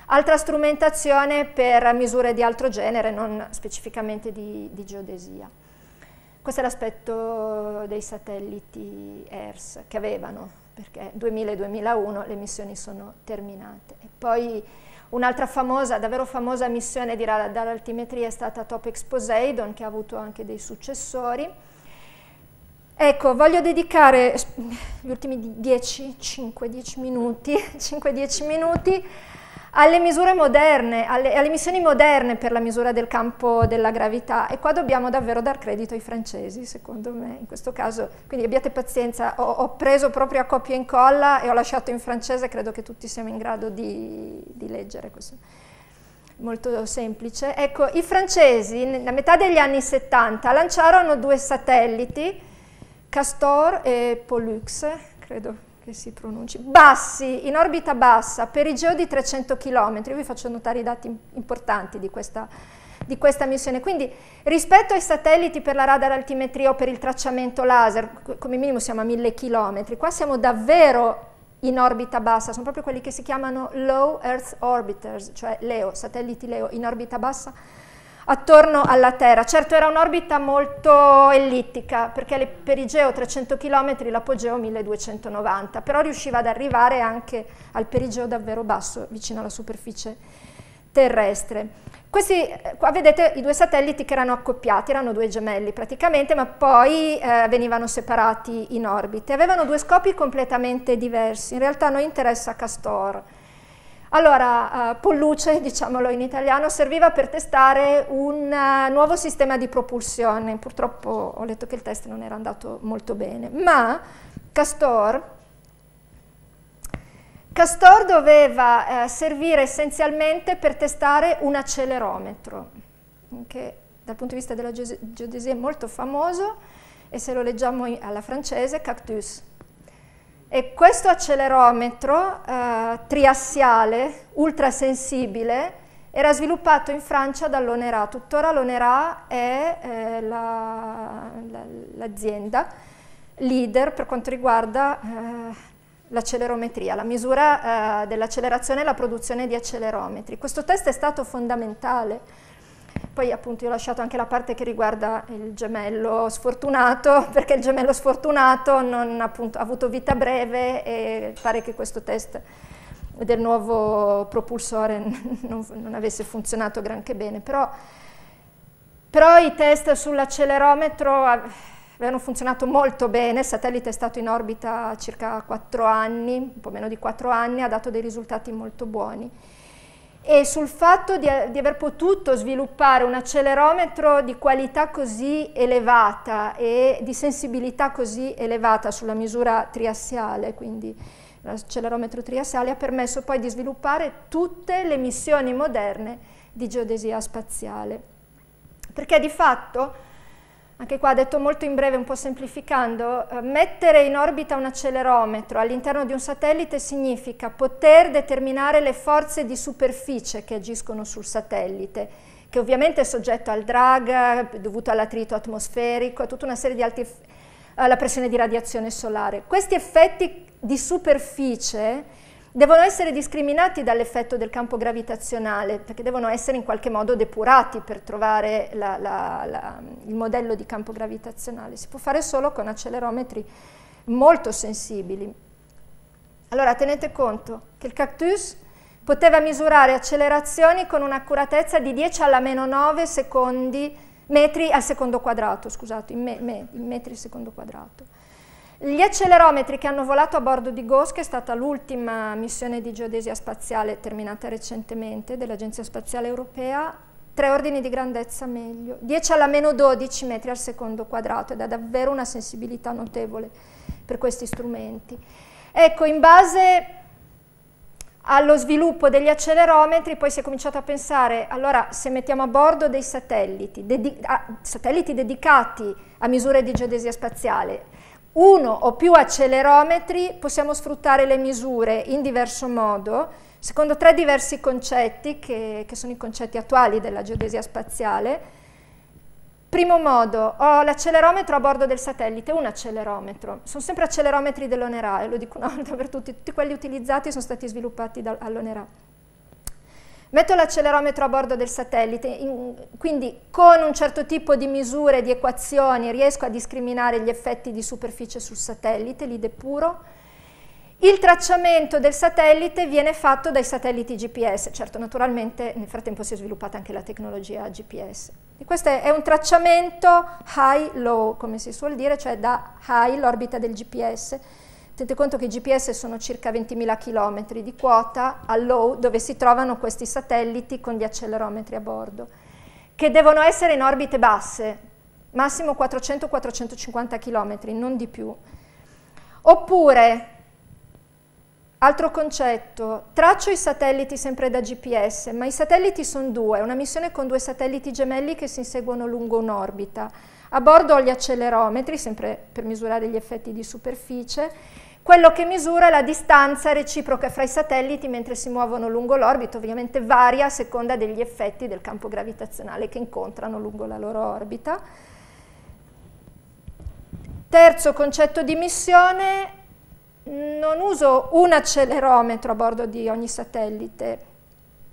altra strumentazione per misure di altro genere, non specificamente di, di geodesia. Questo è l'aspetto dei satelliti ERS che avevano, perché 2000 e 2001 le missioni sono terminate. E poi un'altra famosa, davvero famosa missione di radar altimetria è stata Topex Poseidon, che ha avuto anche dei successori, Ecco, voglio dedicare gli ultimi 10, 5-10 minuti, 5-10 minuti alle misure moderne, alle, alle, missioni moderne per la misura del campo della gravità e qua dobbiamo davvero dar credito ai francesi, secondo me, in questo caso. Quindi abbiate pazienza, ho, ho preso proprio a copia e incolla e ho lasciato in francese, credo che tutti siamo in grado di, di leggere questo molto semplice. Ecco, i francesi, nella metà degli anni 70, lanciarono due satelliti, Castor e Pollux, credo che si pronunci, bassi, in orbita bassa, perigeo di 300 km, io vi faccio notare i dati importanti di questa, di questa missione. Quindi rispetto ai satelliti per la radar altimetria o per il tracciamento laser, come minimo siamo a 1000 km, qua siamo davvero in orbita bassa, sono proprio quelli che si chiamano Low Earth Orbiters, cioè LEO, satelliti LEO in orbita bassa, attorno alla Terra. Certo era un'orbita molto ellittica, perché le perigeo 300 km, l'apogeo 1290, però riusciva ad arrivare anche al perigeo davvero basso, vicino alla superficie terrestre. Questi, eh, qua vedete i due satelliti che erano accoppiati, erano due gemelli praticamente, ma poi eh, venivano separati in orbite. Avevano due scopi completamente diversi, in realtà noi interessa Castor, allora, uh, Polluce, diciamolo in italiano, serviva per testare un uh, nuovo sistema di propulsione. Purtroppo ho letto che il test non era andato molto bene, ma Castor, Castor doveva uh, servire essenzialmente per testare un accelerometro, che dal punto di vista della geodesia è molto famoso e se lo leggiamo alla francese, Cactus. E questo accelerometro eh, triassiale, ultrasensibile, era sviluppato in Francia dall'ONERA. Tuttora l'ONERA è eh, l'azienda la, la, leader per quanto riguarda eh, l'accelerometria, la misura eh, dell'accelerazione e la produzione di accelerometri. Questo test è stato fondamentale poi appunto io ho lasciato anche la parte che riguarda il gemello sfortunato, perché il gemello sfortunato non appunto, ha avuto vita breve e pare che questo test del nuovo propulsore non, non avesse funzionato granché bene, però, però i test sull'accelerometro avevano funzionato molto bene, il satellite è stato in orbita circa 4 anni, un po' meno di 4 anni, ha dato dei risultati molto buoni e sul fatto di, di, aver potuto sviluppare un accelerometro di qualità così elevata e di sensibilità così elevata sulla misura triassiale, quindi l'accelerometro triassiale ha permesso poi di sviluppare tutte le missioni moderne di geodesia spaziale. Perché di fatto anche qua detto molto in breve, un po' semplificando, eh, mettere in orbita un accelerometro all'interno di un satellite significa poter determinare le forze di superficie che agiscono sul satellite, che ovviamente è soggetto al drag dovuto all'attrito atmosferico, a tutta una serie di altri alla pressione di radiazione solare. Questi effetti di superficie devono essere discriminati dall'effetto del campo gravitazionale, perché devono essere in qualche modo depurati per trovare la, la, la, il modello di campo gravitazionale. Si può fare solo con accelerometri molto sensibili. Allora tenete conto che il cactus poteva misurare accelerazioni con un'accuratezza di 10 alla meno 9 secondi, metri al secondo quadrato, scusate, in, me, me, in metri al secondo quadrato. Gli accelerometri che hanno volato a bordo di GOS, che è stata l'ultima missione di geodesia spaziale terminata recentemente dell'Agenzia Spaziale Europea, tre ordini di grandezza meglio, 10 alla meno 12 metri al secondo quadrato ed ha davvero una sensibilità notevole per questi strumenti. Ecco, in base allo sviluppo degli accelerometri poi si è cominciato a pensare, allora se mettiamo a bordo dei satelliti, dedi a, satelliti dedicati a misure di geodesia spaziale, uno o più accelerometri possiamo sfruttare le misure in diverso modo, secondo tre diversi concetti che, che sono i concetti attuali della geodesia spaziale. Primo modo, ho l'accelerometro a bordo del satellite, un accelerometro, sono sempre accelerometri dell'ONERA, e lo dico una volta per tutti, tutti quelli utilizzati sono stati sviluppati all'ONERA. Metto l'accelerometro a bordo del satellite, in, quindi con un certo tipo di misure, di equazioni, riesco a discriminare gli effetti di superficie sul satellite, li depuro. Il tracciamento del satellite viene fatto dai satelliti GPS, certo naturalmente nel frattempo si è sviluppata anche la tecnologia GPS. E questo è un tracciamento high-low, come si suol dire, cioè da high, l'orbita del GPS, Tenete conto che i GPS sono circa 20.000 km di quota a low dove si trovano questi satelliti con gli accelerometri a bordo, che devono essere in orbite basse, massimo 400-450 km, non di più. Oppure, altro concetto, traccio i satelliti sempre da GPS, ma i satelliti sono due, una missione con due satelliti gemelli che si inseguono lungo un'orbita. A bordo ho gli accelerometri, sempre per misurare gli effetti di superficie, quello che misura la distanza reciproca fra i satelliti mentre si muovono lungo l'orbita, ovviamente varia a seconda degli effetti del campo gravitazionale che incontrano lungo la loro orbita. Terzo concetto di missione, non uso un accelerometro a bordo di ogni satellite,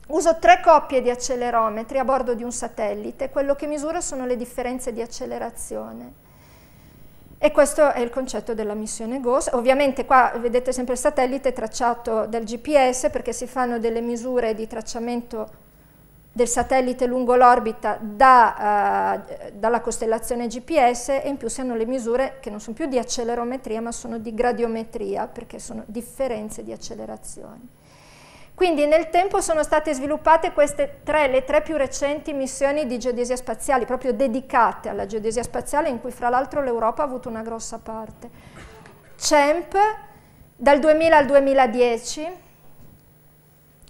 uso tre coppie di accelerometri a bordo di un satellite, quello che misura sono le differenze di accelerazione. E questo è il concetto della missione GOS. Ovviamente qua vedete sempre il satellite tracciato dal GPS perché si fanno delle misure di tracciamento del satellite lungo l'orbita da, uh, dalla costellazione GPS e in più si hanno le misure che non sono più di accelerometria ma sono di gradiometria perché sono differenze di accelerazione. Quindi nel tempo sono state sviluppate queste tre, le tre più recenti missioni di geodesia spaziale, proprio dedicate alla geodesia spaziale, in cui fra l'altro l'Europa ha avuto una grossa parte. CEMP dal 2000 al 2010,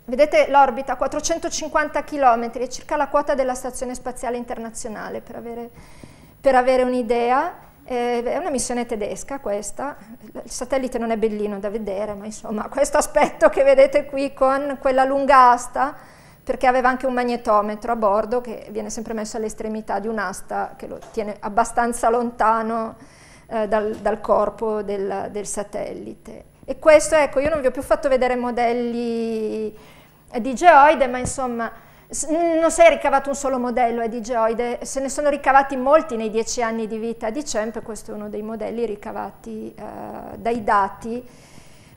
vedete l'orbita, 450 km, è circa la quota della Stazione Spaziale Internazionale, per avere, per avere un'idea, eh, è una missione tedesca questa, il satellite non è bellino da vedere, ma insomma questo aspetto che vedete qui con quella lunga asta, perché aveva anche un magnetometro a bordo che viene sempre messo all'estremità di un'asta che lo tiene abbastanza lontano eh, dal, dal, corpo del, del, satellite. E questo, ecco, io non vi ho più fatto vedere modelli di geoide, ma insomma non si è ricavato un solo modello di geoide, se ne sono ricavati molti nei dieci anni di vita di CEMP, questo è uno dei modelli ricavati eh, dai dati,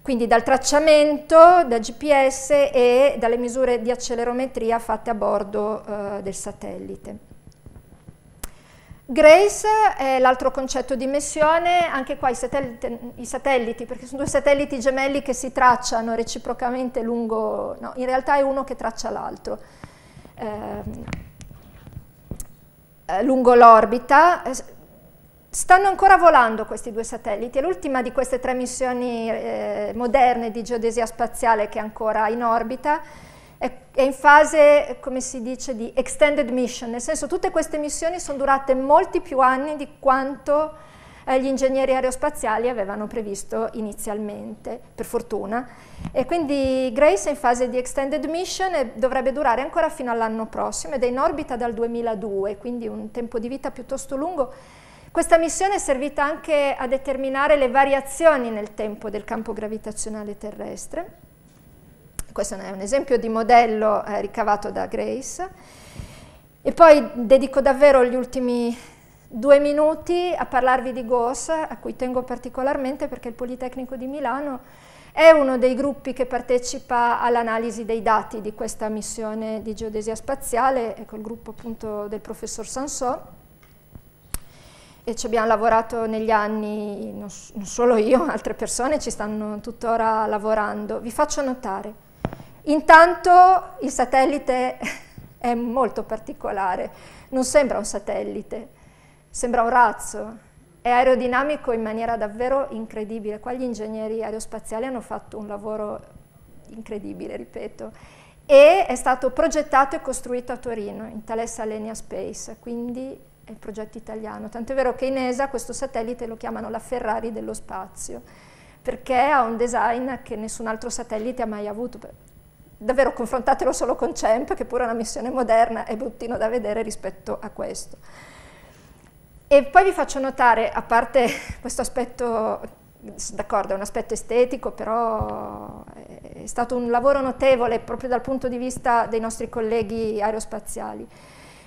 quindi dal tracciamento, da GPS e dalle misure di accelerometria fatte a bordo eh, del satellite. Grace è l'altro concetto di missione, anche qua i satelliti, i satelliti, perché sono due satelliti gemelli che si tracciano reciprocamente lungo, no, in realtà è uno che traccia l'altro eh, lungo l'orbita. Eh, stanno ancora volando questi due satelliti, è l'ultima di queste tre missioni eh, moderne di geodesia spaziale che è ancora in orbita, è, in fase, come si dice, di extended mission, nel senso tutte queste missioni sono durate molti più anni di quanto eh, gli ingegneri aerospaziali avevano previsto inizialmente, per fortuna. E quindi Grace è in fase di extended mission e dovrebbe durare ancora fino all'anno prossimo ed è in orbita dal 2002, quindi un tempo di vita piuttosto lungo. Questa missione è servita anche a determinare le variazioni nel tempo del campo gravitazionale terrestre Questo è un esempio di modello eh, ricavato da Grace. E poi dedico davvero gli ultimi due minuti a parlarvi di GOS, a cui tengo particolarmente perché il Politecnico di Milano è uno dei gruppi che partecipa all'analisi dei dati di questa missione di geodesia spaziale, ecco il gruppo appunto del professor Sansò e ci abbiamo lavorato negli anni, non, non solo io, altre persone ci stanno tuttora lavorando. Vi faccio notare, intanto il satellite è molto particolare, non sembra un satellite, sembra un razzo, è aerodinamico in maniera davvero incredibile. Qua gli ingegneri aerospaziali hanno fatto un lavoro incredibile, ripeto, e è stato progettato e costruito a Torino, in Thales Alenia Space, quindi è il progetto italiano, tant'è vero che in ESA questo satellite lo chiamano la Ferrari dello spazio, perché ha un design che nessun altro satellite ha mai avuto. Davvero confrontatelo solo con CEMP, che pure è una missione moderna, è bruttino da vedere rispetto a questo. E poi vi faccio notare, a parte questo aspetto, d'accordo, è un aspetto estetico, però è stato un lavoro notevole proprio dal punto di vista dei nostri colleghi aerospaziali.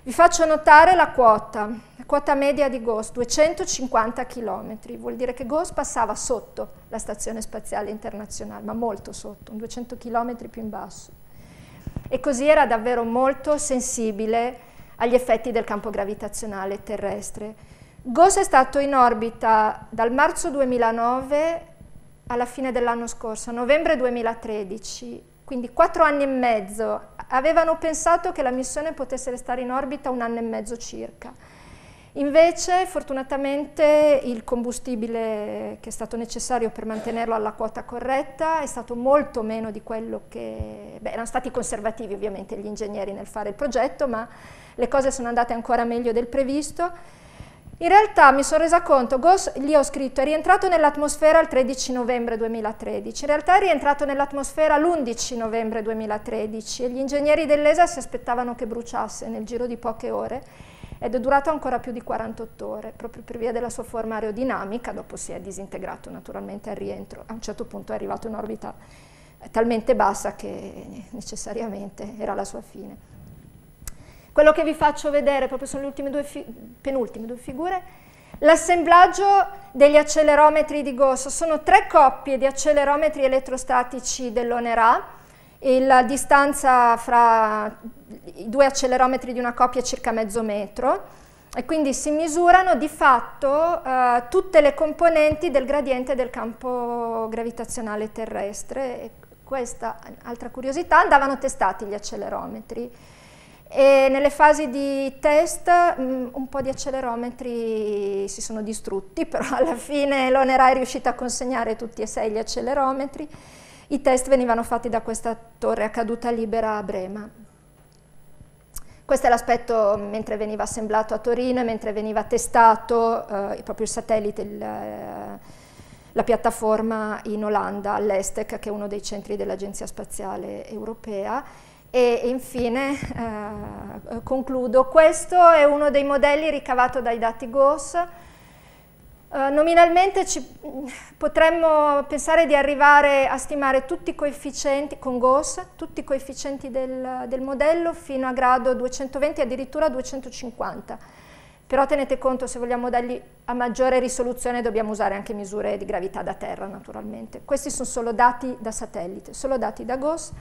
Vi faccio notare la quota, la quota media di GOS, 250 km, vuol dire che GOS passava sotto la Stazione Spaziale Internazionale, ma molto sotto, 200 km più in basso. E così era davvero molto sensibile agli effetti del campo gravitazionale terrestre. GOS è stato in orbita dal marzo 2009 alla fine dell'anno scorso, novembre 2013, quindi quattro anni e mezzo, avevano pensato che la missione potesse restare in orbita un anno e mezzo circa. Invece, fortunatamente, il combustibile che è stato necessario per mantenerlo alla quota corretta è stato molto meno di quello che... Beh, erano stati conservativi ovviamente gli ingegneri nel fare il progetto, ma le cose sono andate ancora meglio del previsto in realtà mi sono resa conto, Gauss, lì ho scritto, è rientrato nell'atmosfera il 13 novembre 2013, in realtà è rientrato nell'atmosfera l'11 novembre 2013 e gli ingegneri dell'ESA si aspettavano che bruciasse nel giro di poche ore ed è durato ancora più di 48 ore, proprio per via della sua forma aerodinamica, dopo si è disintegrato naturalmente al rientro, a un certo punto è arrivato in orbita talmente bassa che necessariamente era la sua fine. Quello che vi faccio vedere proprio sono le ultime due, penultime due figure. L'assemblaggio degli accelerometri di Gauss sono tre coppie di accelerometri elettrostatici dell'ONERA, la distanza fra i due accelerometri di una coppia è circa mezzo metro e quindi si misurano di fatto eh, tutte le componenti del gradiente del campo gravitazionale terrestre. E questa altra curiosità, andavano testati gli accelerometri e nelle fasi di test mh, mm, un po' di accelerometri si sono distrutti, però alla fine l'Onera è riuscita a consegnare tutti e sei gli accelerometri. I test venivano fatti da questa torre a caduta libera a Brema. Questo è l'aspetto mentre veniva assemblato a Torino e mentre veniva testato eh, proprio il satellite, il, eh, la piattaforma in Olanda, all'Estec, che è uno dei centri dell'Agenzia Spaziale Europea e infine eh, concludo, questo è uno dei modelli ricavato dai dati GOS. Uh, nominalmente ci, potremmo pensare di arrivare a stimare tutti i coefficienti con GOS, tutti i coefficienti del, del modello fino a grado 220 addirittura 250. Però tenete conto, se vogliamo modelli a maggiore risoluzione dobbiamo usare anche misure di gravità da terra naturalmente. Questi sono solo dati da satellite, solo dati da GOS.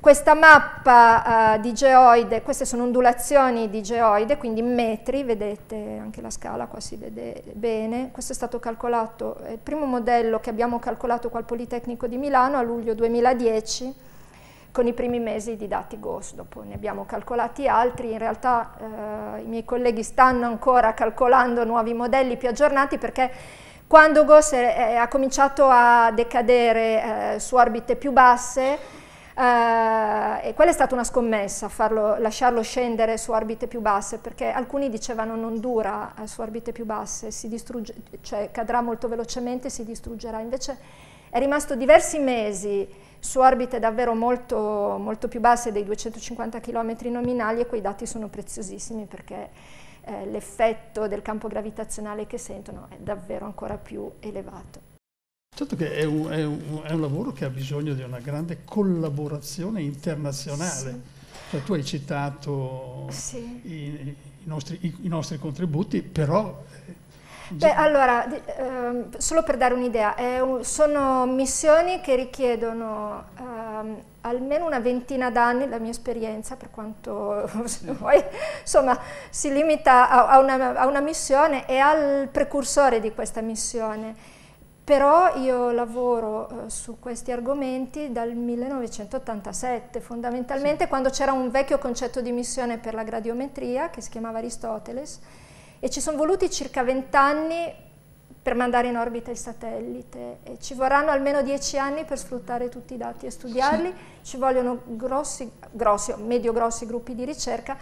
Questa mappa uh, di geoide, queste sono ondulazioni di geoide, quindi in metri, vedete anche la scala qua si vede bene, questo è stato calcolato, è il primo modello che abbiamo calcolato qua al Politecnico di Milano a luglio 2010 con i primi mesi di dati GOS, dopo ne abbiamo calcolati altri, in realtà uh, i miei colleghi stanno ancora calcolando nuovi modelli più aggiornati perché quando GOS ha cominciato a decadere eh, su orbite più basse, e quella è stata una scommessa, farlo, lasciarlo scendere su orbite più basse, perché alcuni dicevano non dura uh, su orbite più basse, cioè cadrà molto velocemente e si distruggerà. Invece è rimasto diversi mesi su orbite davvero molto, molto più basse dei 250 km nominali e quei dati sono preziosissimi perché eh, l'effetto del campo gravitazionale che sentono è davvero ancora più elevato. Certo che è un, è, un, è un, lavoro che ha bisogno di una grande collaborazione internazionale. Sì. Cioè, tu hai citato sì. i, i, nostri, i, i, nostri, contributi, però... Eh, Beh, allora, eh, solo per dare un'idea, sono missioni che richiedono eh, almeno una ventina d'anni, la mia esperienza, per quanto poi, insomma, si limita a, a, una, a una missione e al precursore di questa missione però io lavoro eh, su questi argomenti dal 1987, fondamentalmente sì. quando c'era un vecchio concetto di missione per la gradiometria che si chiamava Aristoteles e ci sono voluti circa vent'anni per mandare in orbita il satellite e ci vorranno almeno dieci anni per sfruttare tutti i dati e studiarli, sì. ci vogliono grossi, grossi o medio-grossi gruppi di ricerca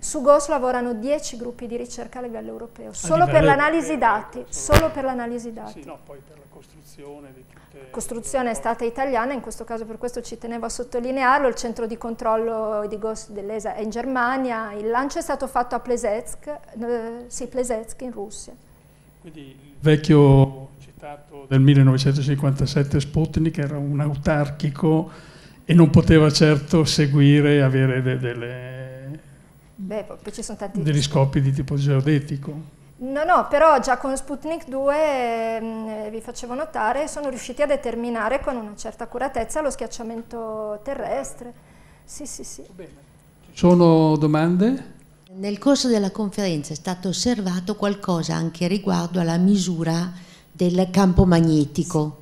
su GOS lavorano 10 gruppi di ricerca a livello europeo, solo per l'analisi dati, solo per l'analisi dati. Sì, no, poi per la costruzione di tutte... La costruzione è stata italiana, in questo caso per questo ci tenevo a sottolinearlo, il centro di controllo di GOS dell'ESA è in Germania, il lancio è stato fatto a Plesetsk, eh, sì, Plesetsk in Russia. Quindi il vecchio citato del 1957 Sputnik era un autarchico e non poteva certo seguire e avere de delle Beh, poi ci sono tanti... Degli scopi di tipo geodetico? No, no, però già con Sputnik 2, eh, vi facevo notare, sono riusciti a determinare con una certa accuratezza lo schiacciamento terrestre. Sì, sì, sì. Ci sono domande? Nel corso della conferenza è stato osservato qualcosa anche riguardo alla misura del campo magnetico.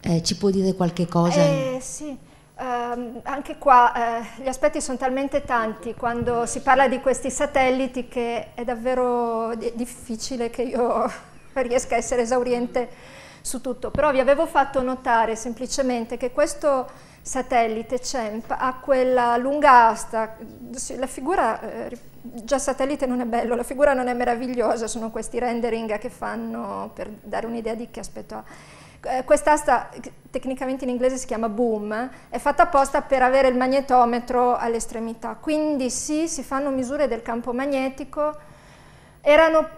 Eh, ci può dire qualche cosa? Eh, sì. Uh, anche qua eh, gli aspetti sono talmente tanti quando si parla di questi satelliti che è davvero di difficile che io riesca a essere esauriente su tutto, però vi avevo fatto notare semplicemente che questo satellite CEMP ha quella lunga asta, la figura, eh, già satellite non è bello, la figura non è meravigliosa, sono questi rendering che fanno per dare un'idea di che aspetto ha eh, quest'asta tecnicamente in inglese si chiama boom, è fatta apposta per avere il magnetometro all'estremità, quindi sì, si fanno misure del campo magnetico, erano,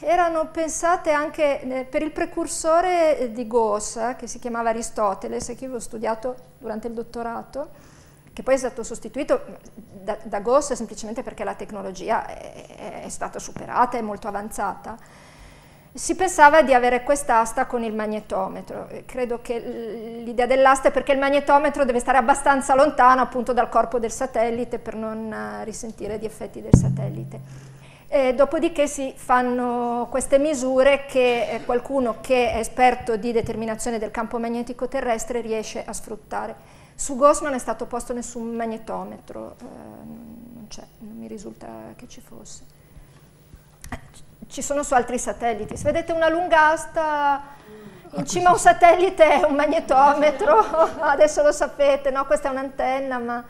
erano pensate anche eh, per il precursore di Gauss, eh, che si chiamava Aristotele, che io ho studiato durante il dottorato, che poi è stato sostituito da, da Gauss semplicemente perché la tecnologia è, è stata superata, è molto avanzata si pensava di avere quest'asta con il magnetometro. Credo che l'idea dell'asta è perché il magnetometro deve stare abbastanza lontano appunto dal corpo del satellite per non eh, risentire gli effetti del satellite. E dopodiché si fanno queste misure che eh, qualcuno che è esperto di determinazione del campo magnetico terrestre riesce a sfruttare. Su GOS non è stato posto nessun magnetometro, eh, non, non mi risulta che ci fosse ci sono su altri satelliti. Se vedete una lunga asta in ah, cima a un satellite è un magnetometro, adesso lo sapete, no? questa è un'antenna, ma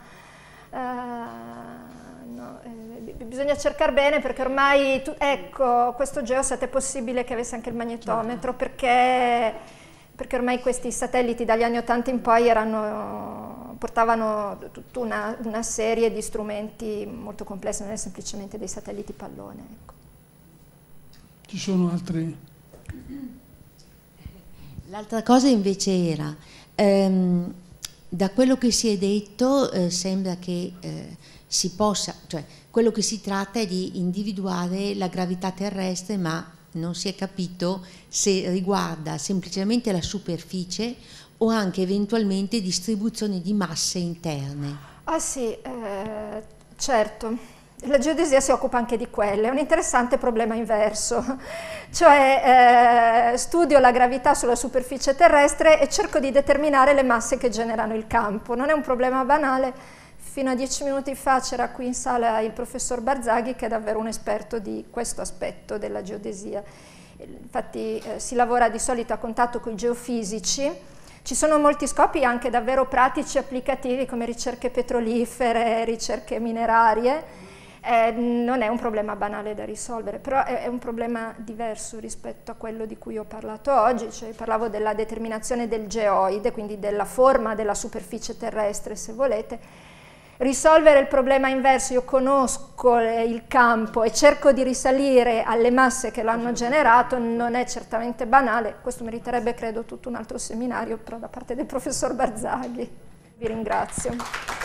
uh, no, eh, bisogna cercare bene perché ormai, tu, ecco, questo Geosat è possibile che avesse anche il magnetometro perché, perché ormai questi satelliti dagli anni 80 in poi erano, portavano tutta una, una, serie di strumenti molto complessi, non è semplicemente dei satelliti pallone. Ecco. Ci sono altri? L'altra cosa invece era, ehm, da quello che si è detto eh, sembra che eh, si possa, cioè quello che si tratta è di individuare la gravità terrestre ma non si è capito se riguarda semplicemente la superficie o anche eventualmente distribuzione di masse interne. Ah sì, eh, certo. La geodesia si occupa anche di quelle, è un interessante problema inverso, cioè eh, studio la gravità sulla superficie terrestre e cerco di determinare le masse che generano il campo. Non è un problema banale, fino a dieci minuti fa c'era qui in sala il professor Barzaghi che è davvero un esperto di questo aspetto della geodesia. Infatti eh, si lavora di solito a contatto con i geofisici, ci sono molti scopi anche davvero pratici e applicativi come ricerche petrolifere, ricerche minerarie, eh, non è un problema banale da risolvere, però è, è, un problema diverso rispetto a quello di cui ho parlato oggi, cioè parlavo della determinazione del geoide, quindi della forma della superficie terrestre se volete, risolvere il problema inverso, io conosco il campo e cerco di risalire alle masse che l'hanno generato, non è certamente banale, questo meriterebbe credo tutto un altro seminario però da parte del professor Barzaghi. Vi ringrazio.